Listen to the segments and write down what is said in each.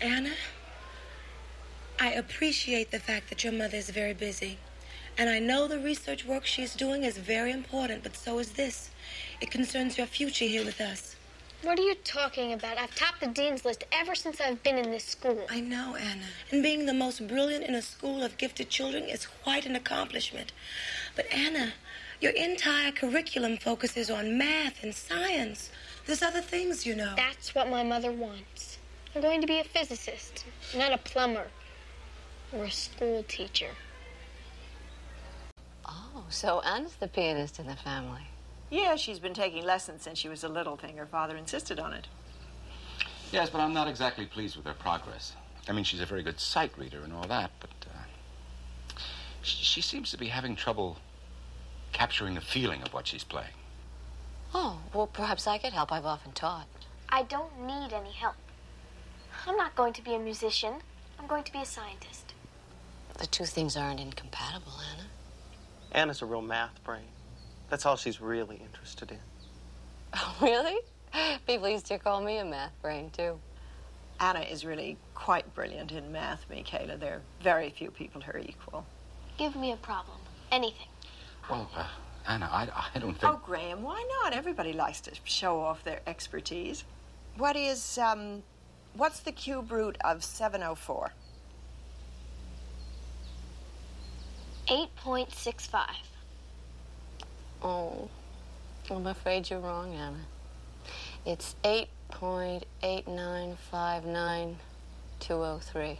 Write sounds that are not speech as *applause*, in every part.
Anna, I appreciate the fact that your mother is very busy. And I know the research work she's doing is very important, but so is this. It concerns your future here with us. What are you talking about? I've topped the dean's list ever since I've been in this school. I know, Anna. And being the most brilliant in a school of gifted children is quite an accomplishment. But, Anna, your entire curriculum focuses on math and science. There's other things, you know. That's what my mother wants. I'm going to be a physicist, not a plumber or a school teacher. Oh, so Anna's the pianist in the family. Yeah, she's been taking lessons since she was a little thing. Her father insisted on it. Yes, but I'm not exactly pleased with her progress. I mean, she's a very good sight reader and all that, but uh, she, she seems to be having trouble capturing the feeling of what she's playing. Oh, well, perhaps I could help. I've often taught. I don't need any help. I'm not going to be a musician. I'm going to be a scientist. The two things aren't incompatible, Anna. Anna's a real math brain. That's all she's really interested in. Oh, *laughs* really? People used to call me a math brain, too. Anna is really quite brilliant in math, Michaela. There are very few people her equal. Give me a problem. Anything. Well, uh, Anna, I, I don't think. Oh, Graham, why not? Everybody likes to show off their expertise. What is, um, what's the cube root of 704? 8.65. Oh, I'm afraid you're wrong, Anna. It's 8.8959203.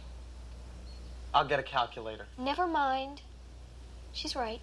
I'll get a calculator. Never mind. She's right.